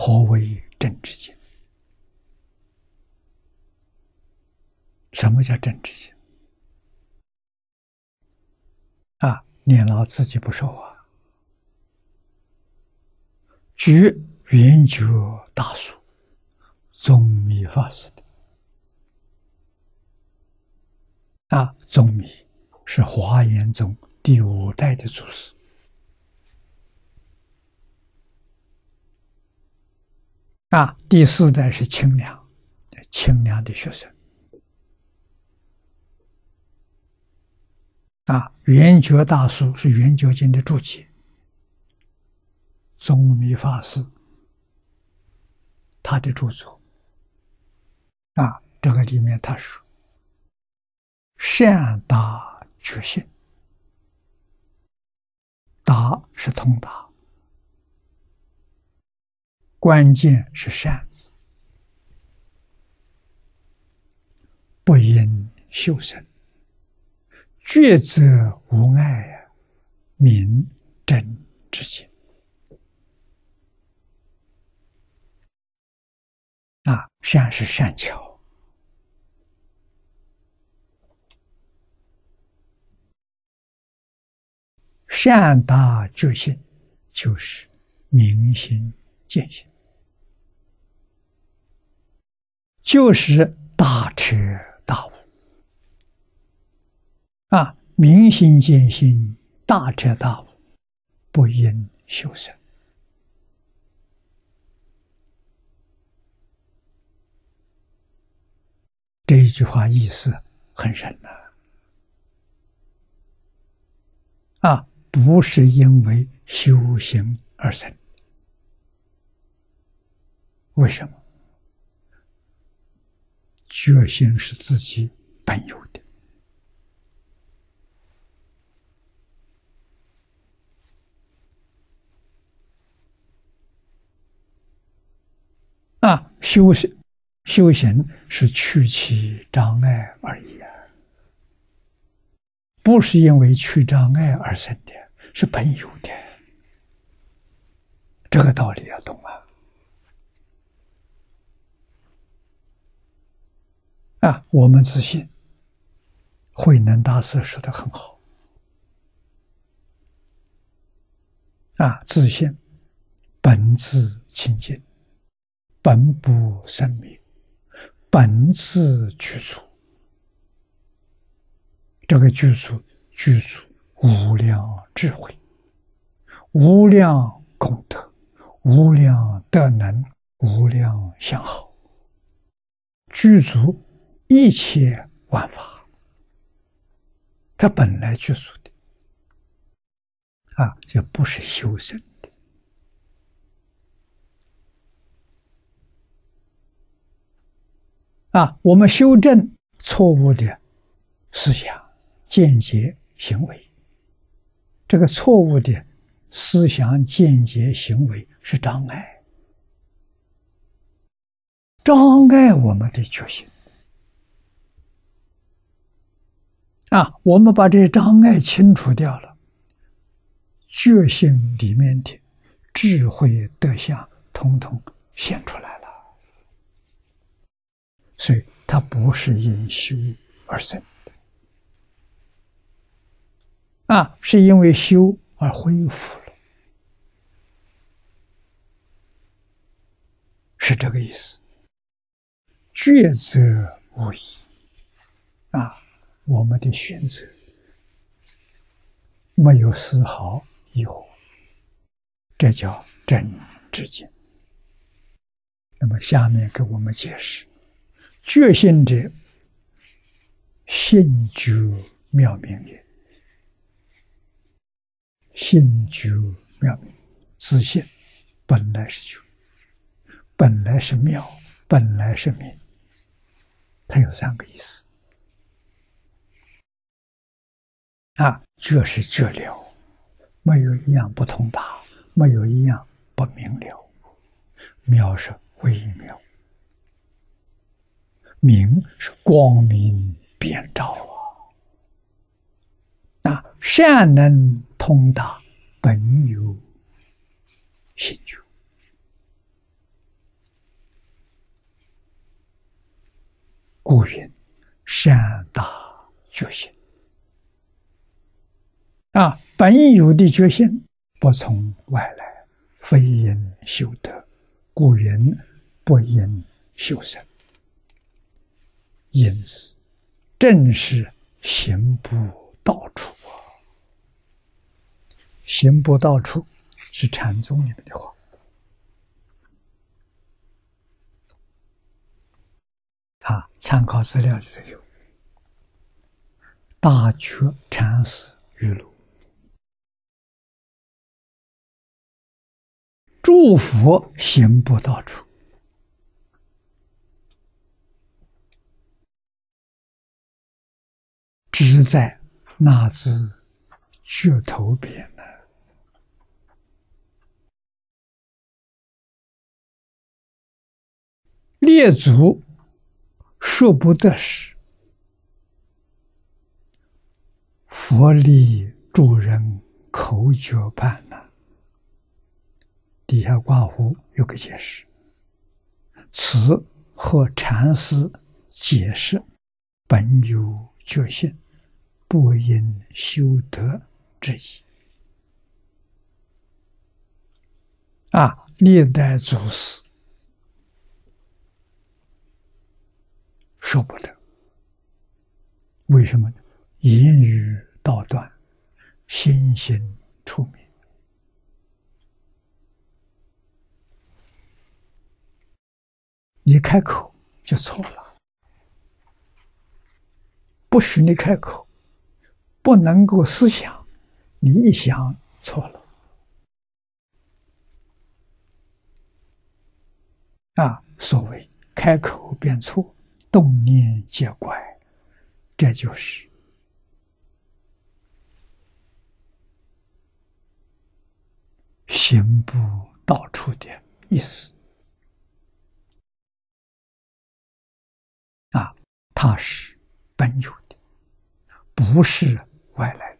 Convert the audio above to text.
何为正知见？什么叫正知见？啊，念老自己不说话。据圆觉大书宗密法师的啊，宗密是华严宗第五代的祖师啊，第四代是清凉，清凉的学生啊，圆觉大书是圆觉经的注解。宗密法师，他的著作啊，这个里面他说：“善达觉性，达是通达，关键是善字，不因修身，觉则无碍呀，明真之心。”啊，善是善巧，善达觉性，就是明心见性，就是大彻大悟。啊，明心见性，大彻大悟，不因修身。这一句话意思很深呐，啊，不是因为修行而生，为什么？决心是自己本有的，啊，修行。修行是去其障碍而已啊，不是因为去障碍而生的，是本有的。这个道理要懂啊！啊，我们自信，慧能大师说的很好啊，自信本自清净，本不生灭。本自具足，这个具足具足无量智慧、无量功德、无量德能、无量相好，具足一切万法，它本来具足的啊，这不是修身的。啊，我们修正错误的思想、见解、行为。这个错误的思想、见解、行为是障碍，障碍我们的决心。啊，我们把这些障碍清除掉了，觉性里面的智慧德相，统统显出来了。所以，它不是因修而生的，啊，是因为修而恢复了，是这个意思。抉择无疑，啊，我们的选择没有丝毫疑惑，这叫真知见。那么，下面给我们解释。觉性者，性觉妙明也。性觉妙明，自性本来是觉，本来是妙，本来是明。它有三个意思。啊，觉是觉了，没有一样不通达，没有一样不明了。妙是微妙，明是光明遍照啊。那，善能通达，本有心觉。故云：善大觉心。本有的觉性不从外来，非因修德，故云不因修身。因此，正是行不到处啊！行不到处是禅宗里面的话。啊，参考资料里头有《大觉禅师语录》，诸佛行不到处，只在那只觉头边呢。列祖。说不得时，佛力助人口诀判呢？底下挂弧有个解释，此和禅师解释本有觉性，不因修德之意。啊，历代祖师。说不得，为什么呢？言语道断，心性出名。你开口就错了，不许你开口，不能够思想，你一想错了，啊，所谓开口便错。动念皆怪，这就是行不到处的意思。它是本有的，不是外来。